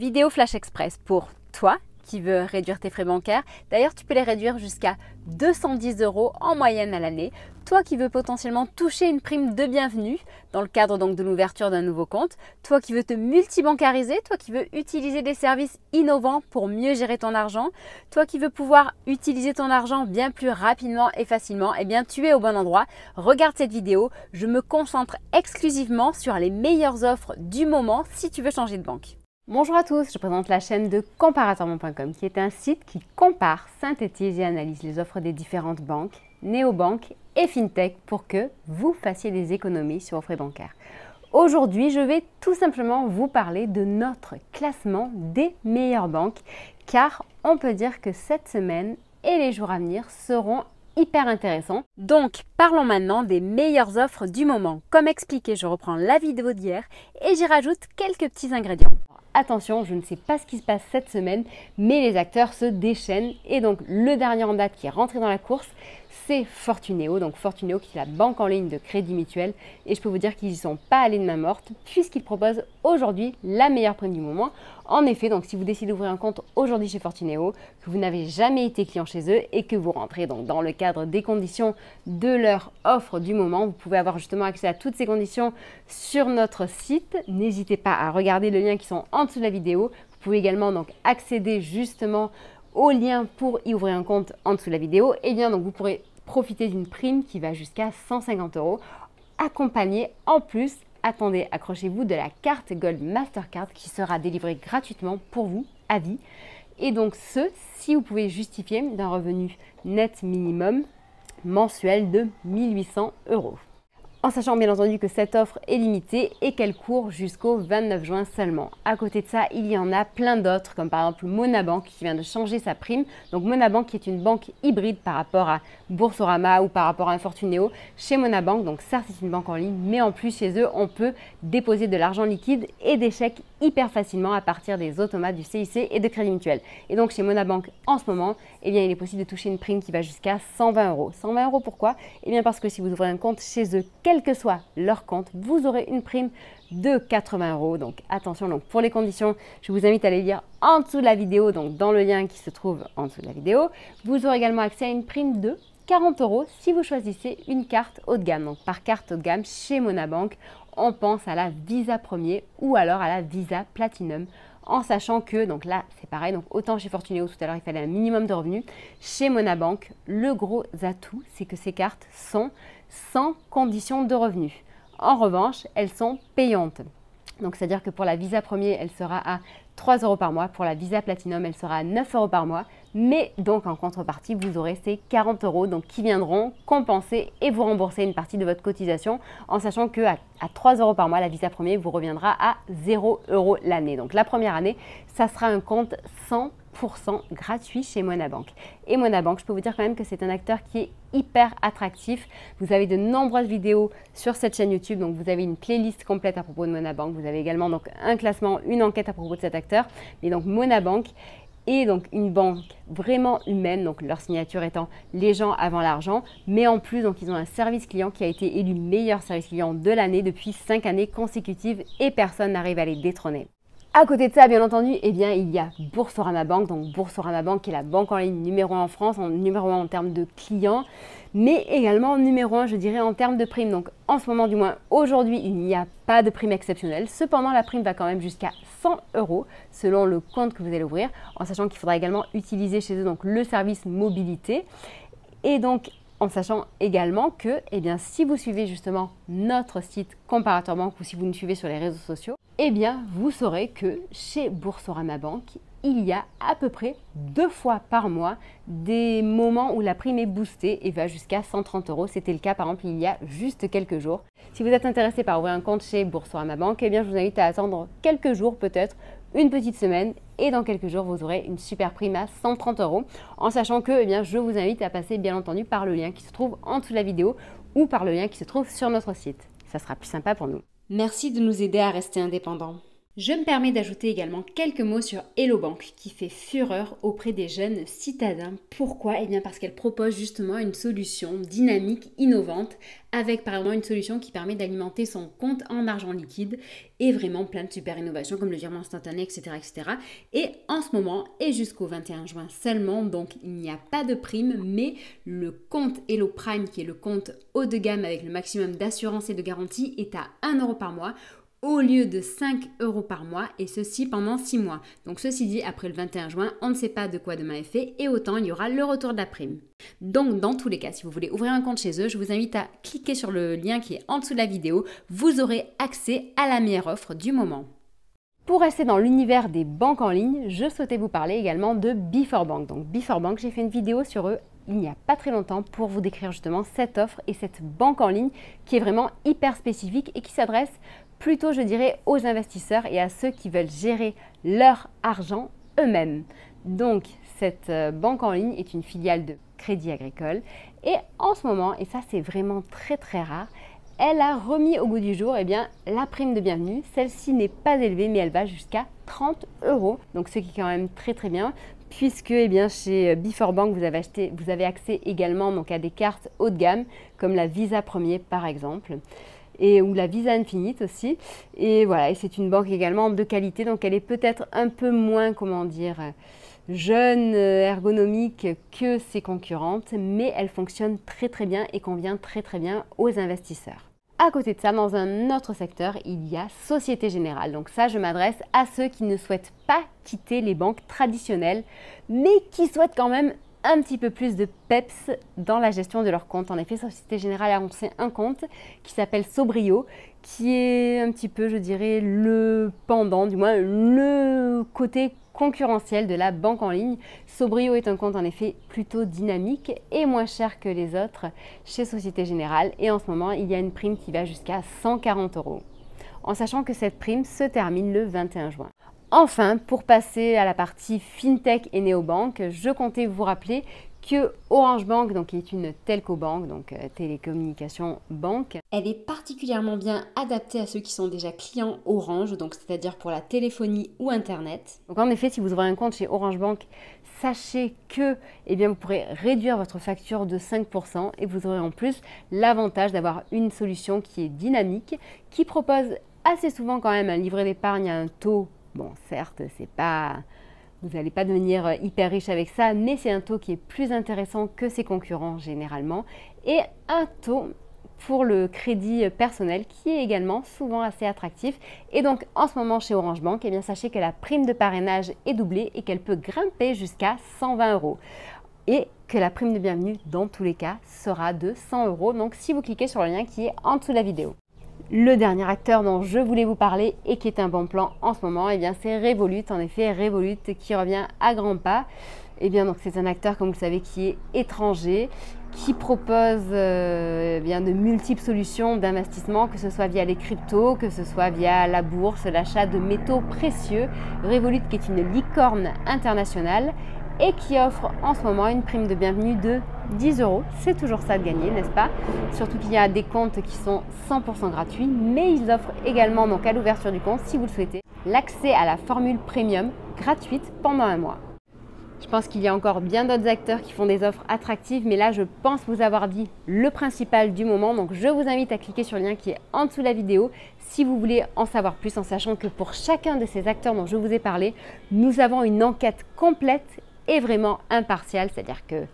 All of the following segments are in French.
Vidéo Flash Express pour toi qui veux réduire tes frais bancaires. D'ailleurs, tu peux les réduire jusqu'à 210 euros en moyenne à l'année. Toi qui veux potentiellement toucher une prime de bienvenue dans le cadre donc de l'ouverture d'un nouveau compte. Toi qui veux te multibancariser. Toi qui veux utiliser des services innovants pour mieux gérer ton argent. Toi qui veux pouvoir utiliser ton argent bien plus rapidement et facilement. Eh bien, tu es au bon endroit. Regarde cette vidéo. Je me concentre exclusivement sur les meilleures offres du moment si tu veux changer de banque. Bonjour à tous, je présente la chaîne de comparatormont.com qui est un site qui compare, synthétise et analyse les offres des différentes banques, néobanques et fintech pour que vous fassiez des économies sur vos frais bancaires. Aujourd'hui, je vais tout simplement vous parler de notre classement des meilleures banques car on peut dire que cette semaine et les jours à venir seront hyper intéressants. Donc, parlons maintenant des meilleures offres du moment. Comme expliqué, je reprends la vidéo d'hier et j'y rajoute quelques petits ingrédients attention, je ne sais pas ce qui se passe cette semaine, mais les acteurs se déchaînent. Et donc, le dernier en date qui est rentré dans la course, c'est Fortuneo. Donc, Fortuneo qui est la banque en ligne de crédit mutuel. Et je peux vous dire qu'ils n'y sont pas allés de main morte, puisqu'ils proposent aujourd'hui la meilleure prime du moment. En effet, donc si vous décidez d'ouvrir un compte aujourd'hui chez Fortuneo, que vous n'avez jamais été client chez eux et que vous rentrez donc dans le cadre des conditions de leur offre du moment, vous pouvez avoir justement accès à toutes ces conditions sur notre site. N'hésitez pas à regarder les liens qui sont en dessous de la vidéo. Vous pouvez également donc accéder justement au lien pour y ouvrir un compte en dessous de la vidéo. Et bien donc vous pourrez profiter d'une prime qui va jusqu'à 150 euros, accompagnée en plus attendez, accrochez-vous de la carte Gold Mastercard qui sera délivrée gratuitement pour vous à vie. Et donc ce, si vous pouvez justifier d'un revenu net minimum mensuel de 1800 euros en sachant bien entendu que cette offre est limitée et qu'elle court jusqu'au 29 juin seulement. À côté de ça, il y en a plein d'autres, comme par exemple Monabank qui vient de changer sa prime. Donc Monabank qui est une banque hybride par rapport à Boursorama ou par rapport à Infortuneo. Chez Monabank, donc certes c'est une banque en ligne, mais en plus chez eux, on peut déposer de l'argent liquide et des chèques hyper facilement à partir des automates du CIC et de Crédit Mutuel. Et donc chez Monabank en ce moment, eh bien, il est possible de toucher une prime qui va jusqu'à 120 euros. 120 euros pourquoi? Eh bien parce que si vous ouvrez un compte chez eux, quel que soit leur compte, vous aurez une prime de 80 euros. Donc attention, donc pour les conditions, je vous invite à les lire en dessous de la vidéo, donc dans le lien qui se trouve en dessous de la vidéo. Vous aurez également accès à une prime de 40 euros si vous choisissez une carte haut de gamme. Donc par carte haut de gamme chez Monabank, on pense à la Visa Premier ou alors à la Visa Platinum en sachant que, donc là c'est pareil, donc autant chez Fortuneo tout à l'heure il fallait un minimum de revenus, chez Monabank, le gros atout c'est que ces cartes sont sans condition de revenus. En revanche, elles sont payantes. Donc c'est-à-dire que pour la Visa Premier, elle sera à 3 euros par mois. Pour la Visa Platinum, elle sera à 9 euros par mois. Mais donc en contrepartie, vous aurez ces 40 euros donc, qui viendront compenser et vous rembourser une partie de votre cotisation en sachant que à, 3 euros par mois, la Visa Premier vous reviendra à 0 euros l'année. Donc la première année, ça sera un compte 100% gratuit chez Monabank. Et Monabank, je peux vous dire quand même que c'est un acteur qui est hyper attractif. Vous avez de nombreuses vidéos sur cette chaîne YouTube, donc vous avez une playlist complète à propos de Monabank. Vous avez également donc un classement, une enquête à propos de cet acteur. Mais donc Monabank et donc une banque vraiment humaine, donc leur signature étant les gens avant l'argent, mais en plus donc ils ont un service client qui a été élu meilleur service client de l'année depuis 5 années consécutives et personne n'arrive à les détrôner. À côté de ça, bien entendu, eh bien, il y a Boursorama Bank, donc Boursorama Bank est la banque en ligne numéro 1 en France, numéro 1 en termes de clients, mais également numéro 1, je dirais, en termes de prime. Donc en ce moment, du moins aujourd'hui, il n'y a pas de prime exceptionnelle. Cependant, la prime va quand même jusqu'à 100 euros selon le compte que vous allez ouvrir, en sachant qu'il faudra également utiliser chez eux donc, le service mobilité. Et donc, en sachant également que eh bien, si vous suivez justement notre site Comparateur Banque ou si vous nous suivez sur les réseaux sociaux, eh bien, vous saurez que chez Boursorama Bank, il y a à peu près deux fois par mois des moments où la prime est boostée et va jusqu'à 130 euros. C'était le cas par exemple il y a juste quelques jours. Si vous êtes intéressé par ouvrir un compte chez Boursorama Bank, eh bien je vous invite à attendre quelques jours peut-être, une petite semaine et dans quelques jours vous aurez une super prime à 130 euros. En sachant que eh bien, je vous invite à passer bien entendu par le lien qui se trouve en dessous de la vidéo ou par le lien qui se trouve sur notre site. Ça sera plus sympa pour nous. Merci de nous aider à rester indépendants. Je me permets d'ajouter également quelques mots sur Hello Bank qui fait fureur auprès des jeunes citadins. Pourquoi? Eh bien parce qu'elle propose justement une solution dynamique, innovante, avec par exemple une solution qui permet d'alimenter son compte en argent liquide et vraiment plein de super innovations comme le virement instantané, etc. etc. Et en ce moment et jusqu'au 21 juin seulement, donc il n'y a pas de prime, mais le compte Hello Prime qui est le compte haut de gamme avec le maximum d'assurance et de garantie est à 1 euro par mois au lieu de 5 euros par mois et ceci pendant 6 mois. Donc ceci dit, après le 21 juin, on ne sait pas de quoi demain est fait et autant il y aura le retour de la prime. Donc dans tous les cas, si vous voulez ouvrir un compte chez eux, je vous invite à cliquer sur le lien qui est en dessous de la vidéo. Vous aurez accès à la meilleure offre du moment. Pour rester dans l'univers des banques en ligne, je souhaitais vous parler également de Before Bank. Donc Before Bank, j'ai fait une vidéo sur eux il n'y a pas très longtemps pour vous décrire justement cette offre et cette banque en ligne qui est vraiment hyper spécifique et qui s'adresse plutôt, je dirais, aux investisseurs et à ceux qui veulent gérer leur argent eux-mêmes. Donc, cette euh, banque en ligne est une filiale de Crédit Agricole et en ce moment, et ça c'est vraiment très très rare, elle a remis au goût du jour eh la prime de bienvenue. Celle-ci n'est pas élevée, mais elle va jusqu'à 30 euros. Donc ce qui est quand même très très bien, puisque eh bien, chez Before Bank, vous avez, acheté, vous avez accès également donc, à des cartes haut de gamme, comme la Visa Premier par exemple et ou la Visa Infinite aussi. Et voilà, et c'est une banque également de qualité, donc elle est peut-être un peu moins, comment dire, jeune, euh, ergonomique que ses concurrentes, mais elle fonctionne très très bien et convient très très bien aux investisseurs. À côté de ça, dans un autre secteur, il y a Société Générale. Donc ça, je m'adresse à ceux qui ne souhaitent pas quitter les banques traditionnelles, mais qui souhaitent quand même un petit peu plus de peps dans la gestion de leur compte. En effet, Société Générale a lancé un compte qui s'appelle Sobrio, qui est un petit peu, je dirais, le pendant, du moins le côté concurrentiel de la banque en ligne. Sobrio est un compte en effet plutôt dynamique et moins cher que les autres chez Société Générale. Et en ce moment, il y a une prime qui va jusqu'à 140 euros. En sachant que cette prime se termine le 21 juin. Enfin, pour passer à la partie FinTech et néobanque, je comptais vous rappeler que Orange Bank, donc qui est une telco banque, donc euh, télécommunication banque, elle est particulièrement bien adaptée à ceux qui sont déjà clients Orange, donc c'est-à-dire pour la téléphonie ou internet. Donc en effet, si vous ouvrez un compte chez Orange Bank, sachez que eh bien, vous pourrez réduire votre facture de 5% et vous aurez en plus l'avantage d'avoir une solution qui est dynamique, qui propose assez souvent quand même un livret d'épargne à un taux Bon, certes, c'est pas, vous n'allez pas devenir euh, hyper riche avec ça, mais c'est un taux qui est plus intéressant que ses concurrents généralement, et un taux pour le crédit personnel qui est également souvent assez attractif. Et donc en ce moment chez Orange Bank, eh bien, sachez que la prime de parrainage est doublée et qu'elle peut grimper jusqu'à 120 euros. Et que la prime de bienvenue, dans tous les cas, sera de 100 euros. Donc si vous cliquez sur le lien qui est en dessous de la vidéo. Le dernier acteur dont je voulais vous parler et qui est un bon plan en ce moment, eh c'est Revolut. En effet, Revolut qui revient à grands pas. Eh bien donc c'est un acteur comme vous le savez qui est étranger, qui propose euh, eh de multiples solutions d'investissement, que ce soit via les cryptos, que ce soit via la bourse, l'achat de métaux précieux. Revolut qui est une licorne internationale et qui offre en ce moment une prime de bienvenue de 10 euros. C'est toujours ça de gagner, n'est-ce pas? Surtout qu'il y a des comptes qui sont 100% gratuits, mais ils offrent également, donc à l'ouverture du compte, si vous le souhaitez, l'accès à la formule premium gratuite pendant un mois. Je pense qu'il y a encore bien d'autres acteurs qui font des offres attractives, mais là, je pense vous avoir dit le principal du moment. Donc, je vous invite à cliquer sur le lien qui est en dessous de la vidéo si vous voulez en savoir plus, en sachant que pour chacun de ces acteurs dont je vous ai parlé, nous avons une enquête complète et vraiment impartiale, c'est-à-dire que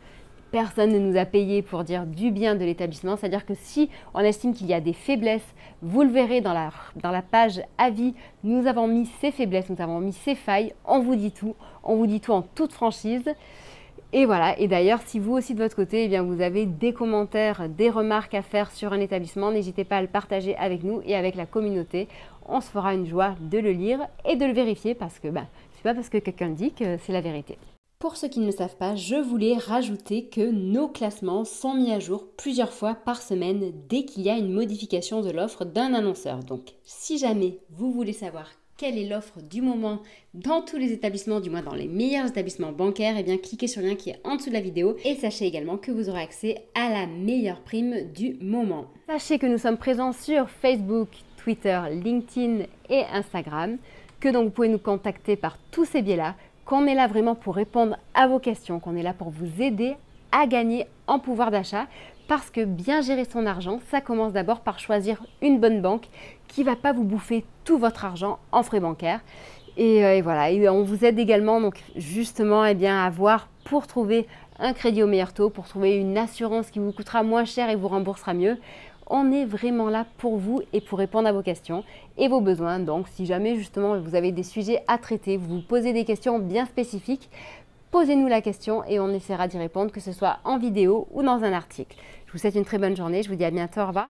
personne ne nous a payé pour dire du bien de l'établissement. C'est-à-dire que si on estime qu'il y a des faiblesses, vous le verrez dans la, dans la page avis, nous avons mis ces faiblesses, nous avons mis ces failles, on vous dit tout, on vous dit tout en toute franchise. Et voilà, et d'ailleurs, si vous aussi de votre côté, eh bien, vous avez des commentaires, des remarques à faire sur un établissement, n'hésitez pas à le partager avec nous et avec la communauté. On se fera une joie de le lire et de le vérifier parce que bah, c'est pas parce que quelqu'un dit que c'est la vérité. Pour ceux qui ne le savent pas, je voulais rajouter que nos classements sont mis à jour plusieurs fois par semaine dès qu'il y a une modification de l'offre d'un annonceur. Donc si jamais vous voulez savoir quelle est l'offre du moment dans tous les établissements, du moins dans les meilleurs établissements bancaires, et eh bien cliquez sur le lien qui est en dessous de la vidéo et sachez également que vous aurez accès à la meilleure prime du moment. Sachez que nous sommes présents sur Facebook, Twitter, LinkedIn et Instagram que donc vous pouvez nous contacter par tous ces biais-là, qu'on est là vraiment pour répondre à vos questions, qu'on est là pour vous aider à gagner en pouvoir d'achat parce que bien gérer son argent, ça commence d'abord par choisir une bonne banque qui va pas vous bouffer tout votre argent en frais bancaires. Et, euh, voilà, et on vous aide également donc justement eh bien, à voir pour trouver un crédit au meilleur taux, pour trouver une assurance qui vous coûtera moins cher et vous remboursera mieux. On est vraiment là pour vous et pour répondre à vos questions et vos besoins. Donc si jamais justement vous avez des sujets à traiter, vous vous posez des questions bien spécifiques, posez-nous la question et on essaiera d'y répondre, que ce soit en vidéo ou dans un article. Je vous souhaite une très bonne journée, je vous dis à bientôt, au revoir.